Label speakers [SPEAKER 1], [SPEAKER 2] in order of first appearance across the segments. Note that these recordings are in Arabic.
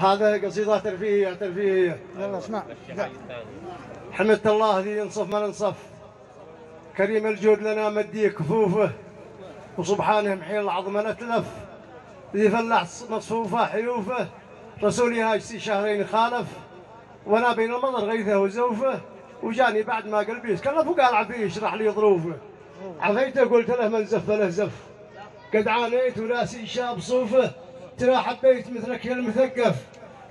[SPEAKER 1] هذا قصيدة ترفيهية ترفيهية
[SPEAKER 2] يلا اسمع.
[SPEAKER 1] حمدت الله ذي ينصف ما ننصف كريم الجود لنا مدي كفوفه. وسبحانه محيل العظمة نتلف. ذي فلح مصفوفة حيوفه. رسولي هاجسي شهرين خالف. وأنا بين المطر غيثه وزوفه. وجاني بعد ما قلبي كلف وقال عفيه اشرح لي ظروفه. عفيته قلت له من زف له زف. قد عانيت وناسي شاب صوفه. ترى حبيت مثلك يا المثقف.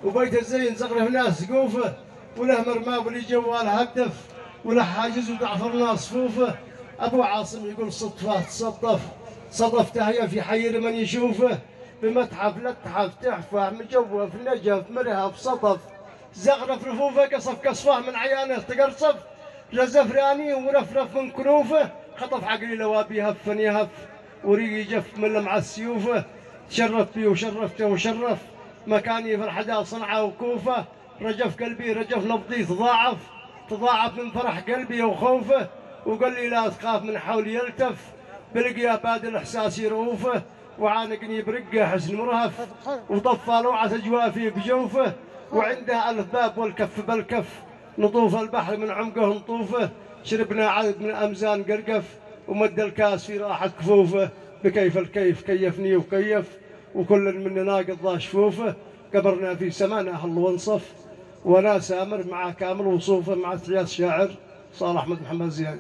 [SPEAKER 1] وبيت الزين زغرف ناس قوفه وله مرمى ولي جوال هدف وله حاجز ودعفرنا صفوفه أبو عاصم يقول صدفه تصدف. صدفته هي في حي لمن يشوفه بمتحف لتحف تحفه مجوف نجف مرهف سطف زغرف رفوفه قصف قصفه من عيانه تقرصف. جزف راني ورفرف من كنوفه خطف عقلي لوابي هفن يهف وريقي جف من لمع السيوفه شرف بي وشرفته وشرف. مكاني في الحدا صنعاء وكوفة. رجف قلبي رجف نبضي تضاعف. تضاعف من فرح قلبي وخوفه. وقال لي لا تخاف من حولي يلتف. بلقي باد الإحساس يروفه. وعانقني برقة حسن مرهف. وطفى لوعة جوافي بجوفه. وعنده ألف باب والكف بالكف. نطوف البحر من عمقه نطوفه. شربنا عدد من أمزان قرقف. ومد الكاس في راحة كفوفه. بكيف الكيف كيفني وكيف. وكل منا ناقض ضا شفوفه. قبرنا في سمانه أهل وانصف وأنا سامر مع كامل وصوفه مع ثلاث شاعر صالح أحمد محمد زياد